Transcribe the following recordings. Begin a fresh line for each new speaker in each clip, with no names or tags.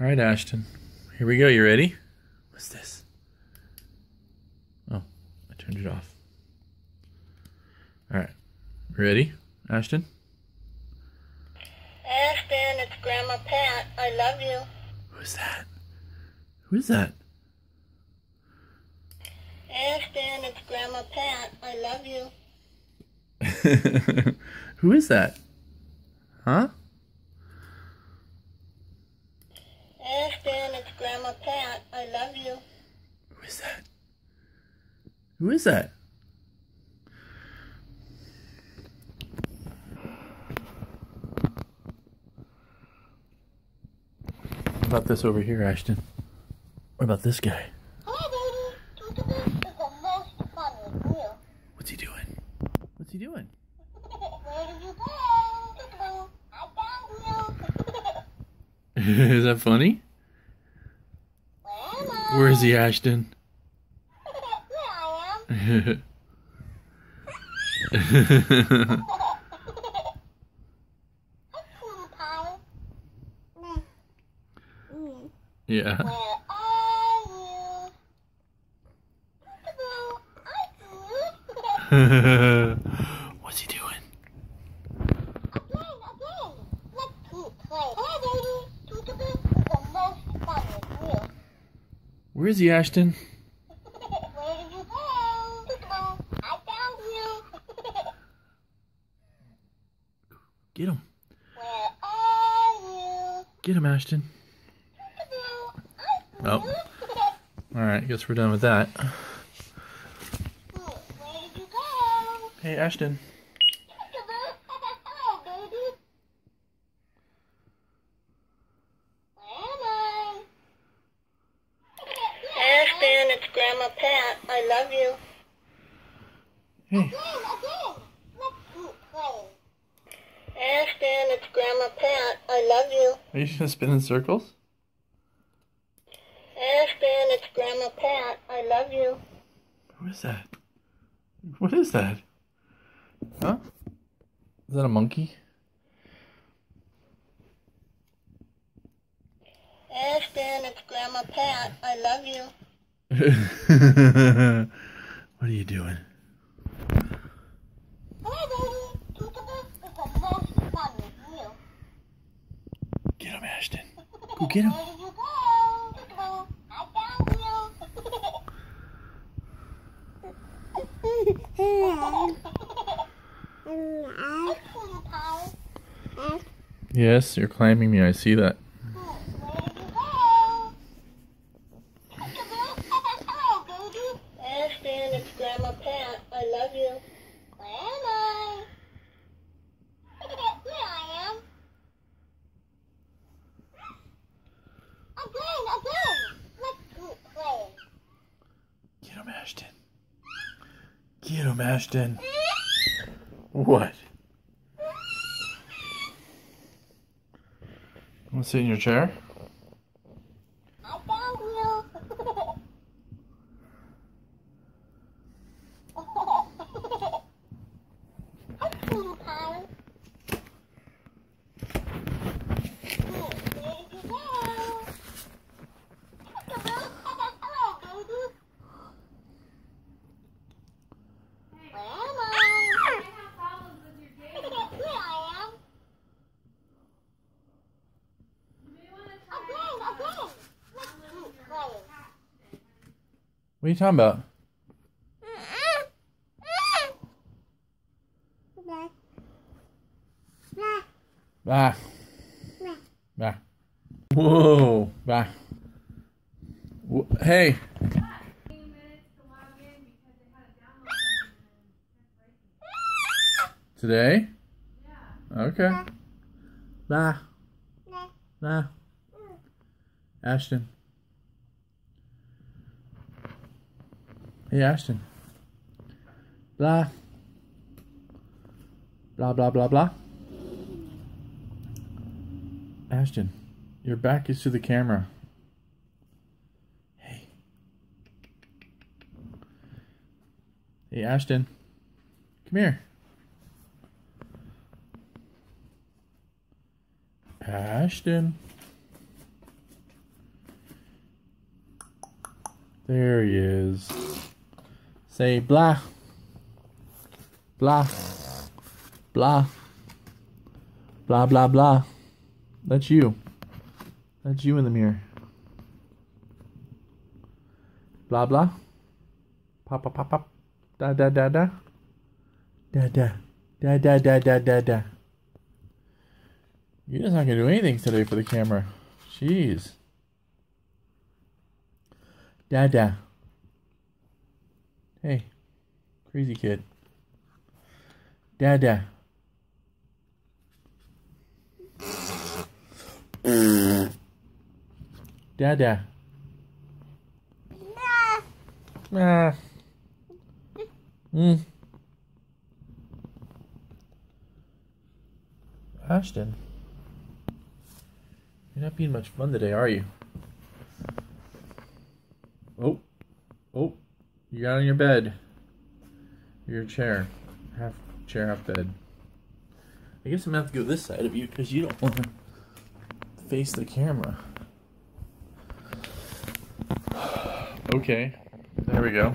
All right, Ashton. Here we go. You ready? What's this? Oh, I turned it off. All right. Ready, Ashton?
Ashton, it's Grandma Pat. I love you.
Who's that? Who's that?
Ashton, it's Grandma Pat. I love you.
Who is that? Huh?
Ashton, it's Grandma Pat. I love you.
Who is that? Who is that? What about this over here, Ashton? What about this guy?
Hi, baby. This is the most fun with you.
What's he doing? What's he doing?
Where did you go? I found you.
is that funny?
Where am I?
Where is he, Ashton?
I am.
yeah.
Where are you? Peekaboo, I see you.
What's he doing?
Again, again. Let's keep playing. Hey, baby. Peekaboo is the most fun with you.
Where is he, Ashton?
Where did you go? I found you.
Get him.
Where are you?
Get him, Ashton. Oh. All right, guess we're done with that. Hey, Ashton.
Peekaboo, hello, baby. Where am I? Ashton, it's Grandma Pat. I love you.
Hey.
Again, again. Let's keep playing. Ashton, it's Grandma Pat. I you.
Are you gonna spin in circles?
Ashton, it's Grandma Pat. I love you.
Who is that? What is that? Huh? Is that a monkey?
Ashton, it's Grandma Pat. I love you.
what are you doing?
Hey, baby. Peekaboo is the most fun with you.
Get him, Ashton. Go get him.
Where did you go? Peekaboo, I found you.
Yes, you're climbing me. I see that.
Where did you go? Peekaboo, hello, baby. Ashton, it's Grandma Pat. I love you. Where am I? Here I am. Again, again. Let's keep playing.
Get him, Ashton. Him, Ashton. What? Want to sit in your chair?
I found you. Hi, Cutie Pie. Where did you go? Hello, baby. Where am I? Here I am. Again, again. Let's keep playing.
What are you talking about? Bah. Bah. Whoa. Bah. Hey. Today? Yeah. Okay. Bah. Bah. Ashton. Hey, Ashton. Blah. Blah, blah, blah, blah. Ashton, your back is to the camera. Hey. Hey, Ashton. Come here. Ashton. There he is. Say blah. Blah. Blah. Blah, blah, blah. That's you. That's you in the mirror. Blah, blah. Pop, pop, pop, pop. Da, da, da, da. Da, da. Da, da, da, da, da, da. You're just not going to do anything today for the camera. Jeez. Dada. Hey, crazy kid. Dada. Dada. Ah. Mm. Ashton. You're not being much fun today, are you? Oh, oh, you got on your bed. Your chair, half chair, half bed. I guess I'm gonna have to go this side of you because you don't want to face the camera. Okay, there we go.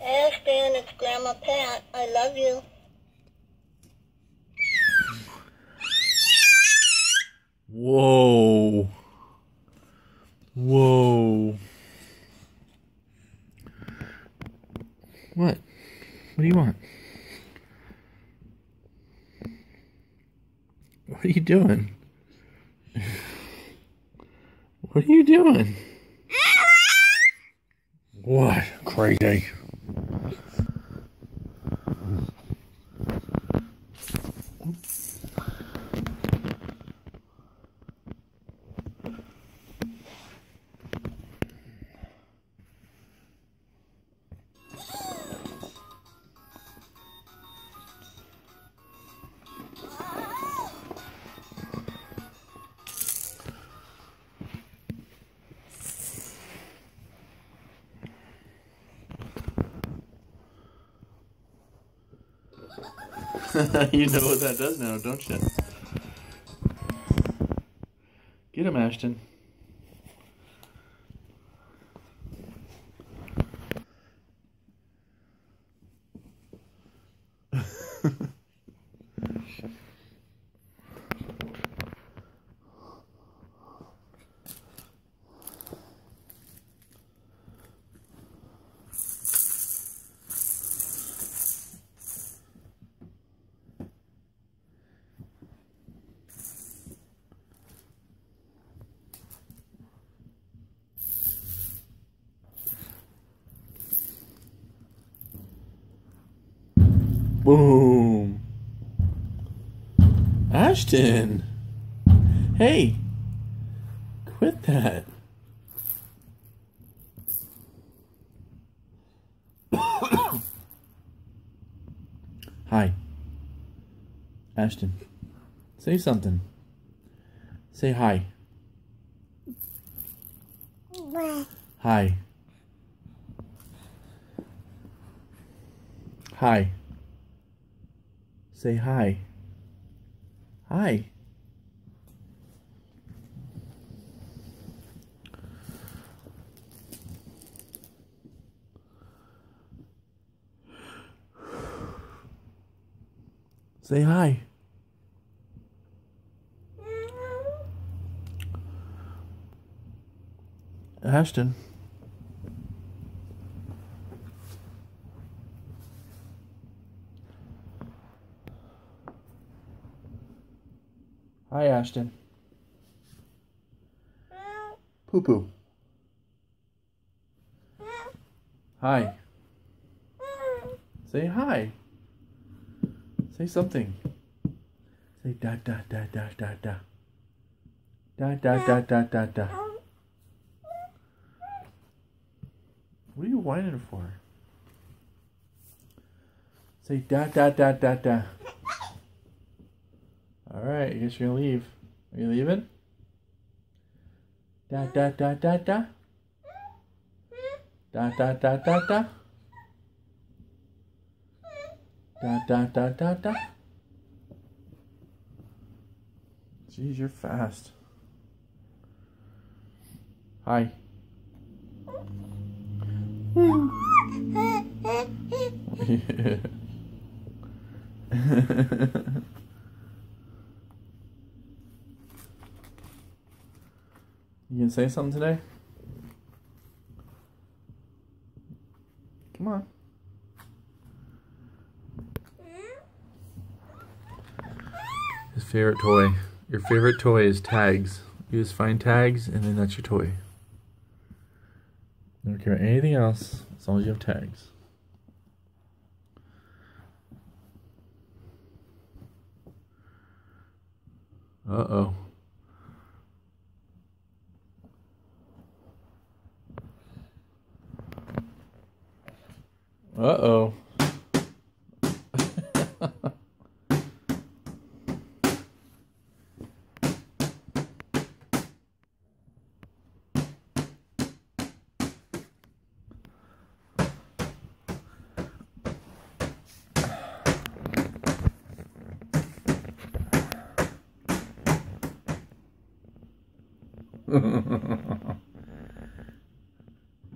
Ashton, it's Grandma Pat. I love you.
Whoa. Whoa. What? What do you want? What are you doing? What are you doing? What? Crazy. you know what that does now, don't you? Get him, Ashton. Boom. Ashton. Hey. Quit that. Hi. Ashton. Say something. Say hi. Hi. Hi. Say hi. Hi. Say hi. Ashton. Hi, Ashton. Poo poo. Hi. Say hi. Say something. Say da da da da da da. Da da da da da da. What are you whining for? Say da da da da da. Alright, I guess you're gonna leave. Are you leaving? Da da da da da. Da da da da da. Da da da da da. Jeez, you're fast. Hi. you gonna say something today? Come on. His favorite toy. Your favorite toy is tags. You just find tags and then that's your toy. I Don't care about anything else as long as you have tags. Uh oh. Uh oh.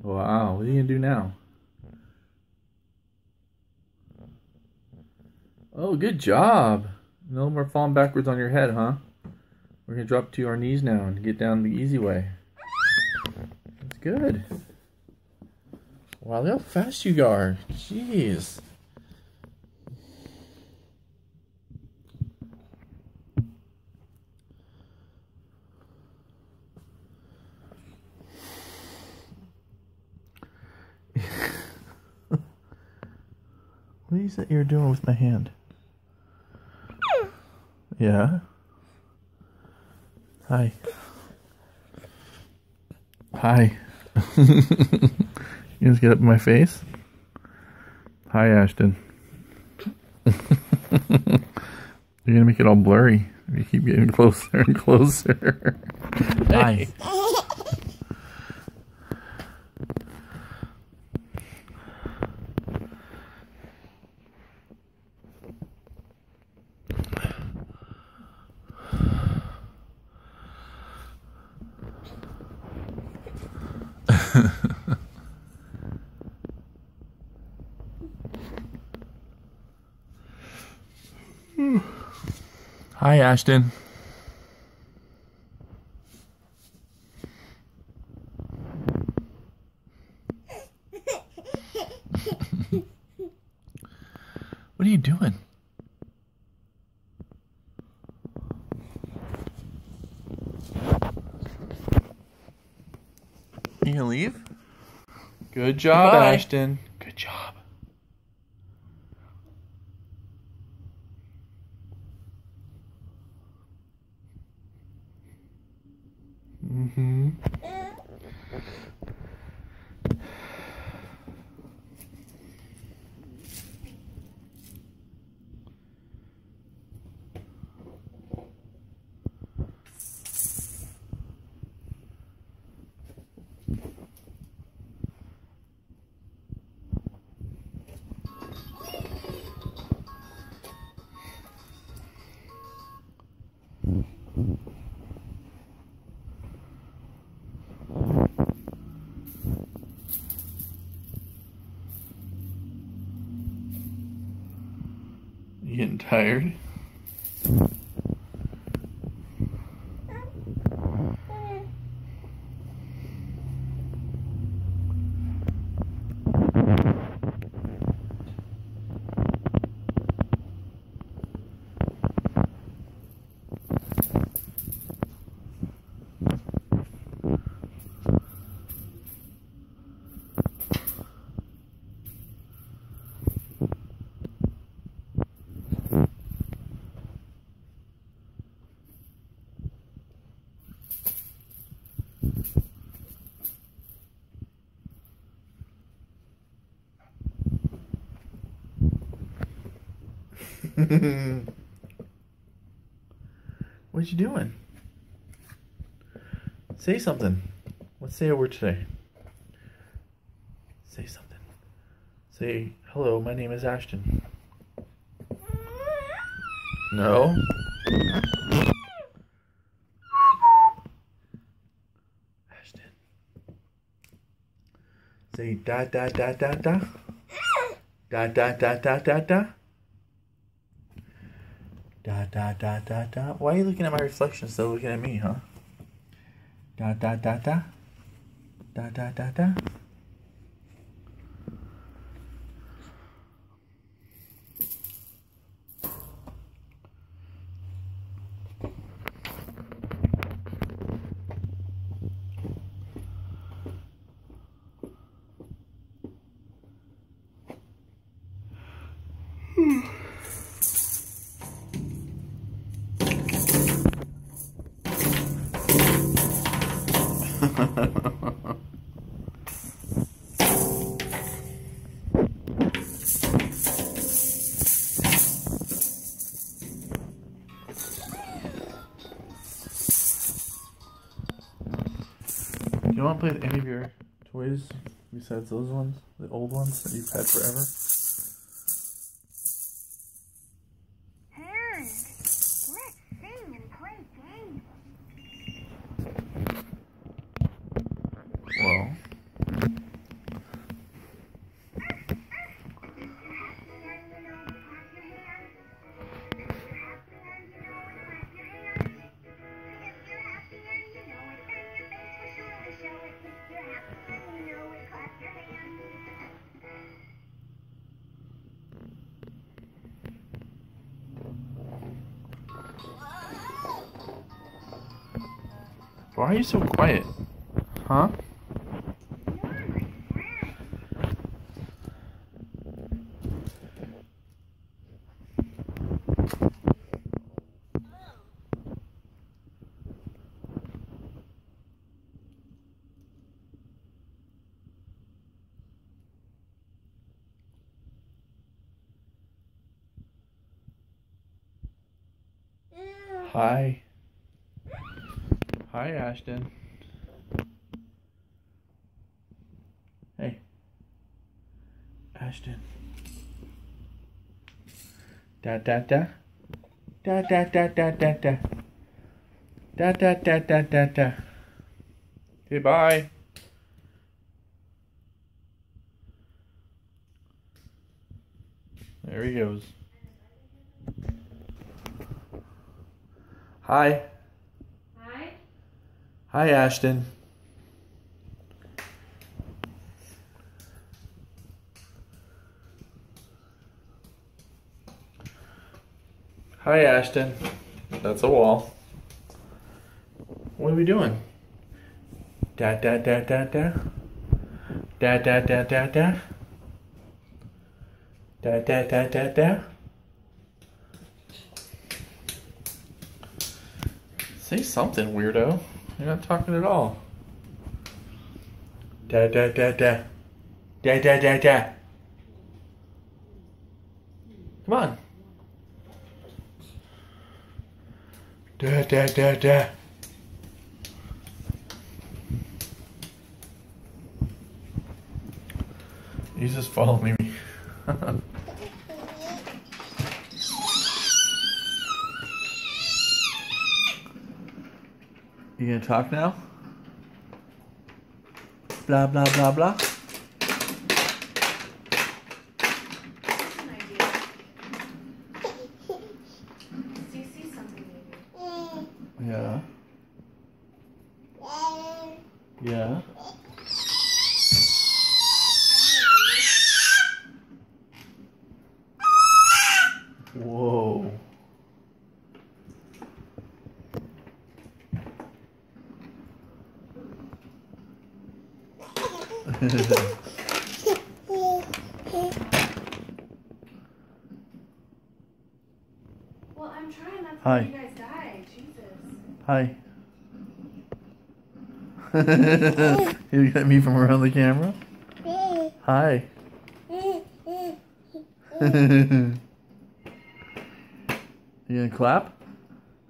wow, what are you gonna do now? Oh, good job. No more falling backwards on your head, huh? We're gonna drop to our knees now and get down the easy way. That's good. Wow, look how fast you are. Jeez. What is that you're doing with my hand? Yeah. Hi. Hi. you just get up in my face? Hi, Ashton. You're gonna make it all blurry if you keep getting closer and closer. Hi. Hi, Ashton. what are you doing? You gonna leave? Good job. Ashton. Tired? what you doing? Say something. Let's say a word today. Say something. Say, hello, my name is Ashton. No? Ashton. Say da da da da da. Da da da da da da. Da da da da da. Why are you looking at my reflection of looking at me, huh? Da da da da. Da da da da. Play with any of your toys besides those ones, the old ones that you've had forever? Why are you so quiet? Huh? Hi. Hi, Ashton. Hey. Ashton. Da da da. Da da da da da da. Da da da da da da. Okay, bye. There he goes.
Hi.
Hi, Ashton. Hi, Ashton. That's a wall. What are we doing? Da da da da da. Da da da da da. Da da da da da. Say something, weirdo. You're not talking at all. Da da da da. Da da da da. Come on. Da da da da. He's just following me. You gonna talk now? Blah blah blah blah.
An idea. Do you see something maybe?
Yeah. Yeah. Whoa.
Well, I'm trying not to
Hi.
let you guys die. Jesus.
Hi. you got me from around the camera? Hi. you gonna clap?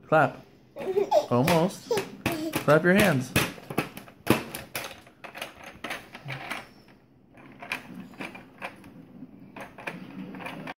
Clap. Almost. Clap your hands.